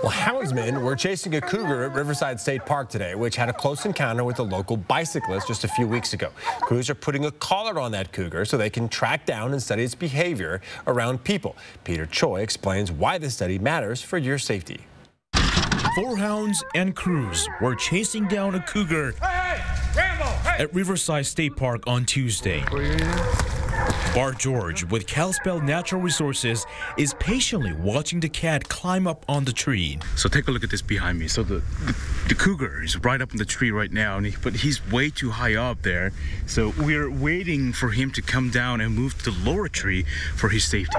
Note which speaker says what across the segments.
Speaker 1: Well, houndsmen were chasing a cougar at Riverside State Park today, which had a close encounter with a local bicyclist just a few weeks ago. Crews are putting a collar on that cougar so they can track down and study its behavior around people. Peter Choi explains why this study matters for your safety.
Speaker 2: Four hounds and crews were chasing down a cougar at Riverside State Park on Tuesday. Bart George with Kalispel Natural Resources is patiently watching the cat climb up on the tree.
Speaker 3: So take a look at this behind me. So the the, the cougar is right up in the tree right now, and he, but he's way too high up there. So we're waiting for him to come down and move to the lower tree for his safety.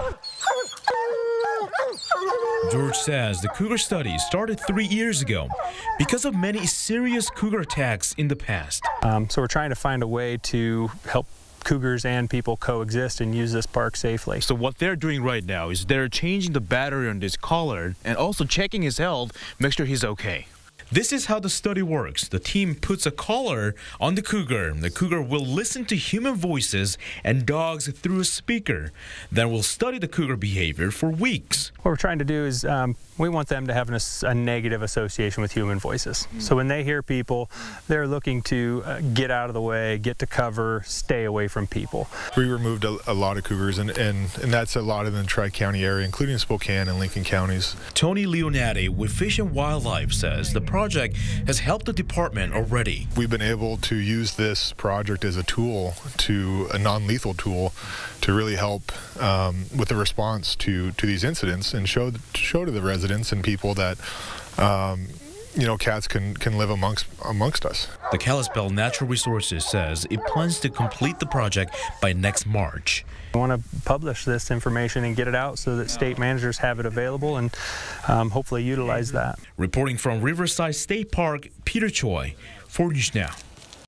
Speaker 2: George says the cougar study started three years ago because of many serious cougar attacks in the past.
Speaker 4: Um, so we're trying to find a way to help cougars and people coexist and use this park safely.
Speaker 2: So what they're doing right now is they're changing the battery on this collar and also checking his health, make sure he's okay. This is how the study works. The team puts a collar on the cougar. The cougar will listen to human voices and dogs through a speaker. Then we'll study the cougar behavior for weeks.
Speaker 4: What we're trying to do is um, we want them to have an, a negative association with human voices. So when they hear people, they're looking to uh, get out of the way, get to cover, stay away from people.
Speaker 5: We removed a, a lot of cougars, and, and, and that's a lot in the Tri County area, including Spokane and Lincoln counties.
Speaker 2: Tony Leonetti with Fish and Wildlife says the project has helped the department already.
Speaker 5: We've been able to use this project as a tool, to a non-lethal tool, to really help um, with the response to to these incidents and show show to the residents and people that. Um, you know, cats can, can live amongst amongst us.
Speaker 2: The Kalispel Natural Resources says it plans to complete the project by next March.
Speaker 4: We want to publish this information and get it out so that state managers have it available and um, hopefully utilize that.
Speaker 2: Reporting from Riverside State Park, Peter Choi, 4 News Now.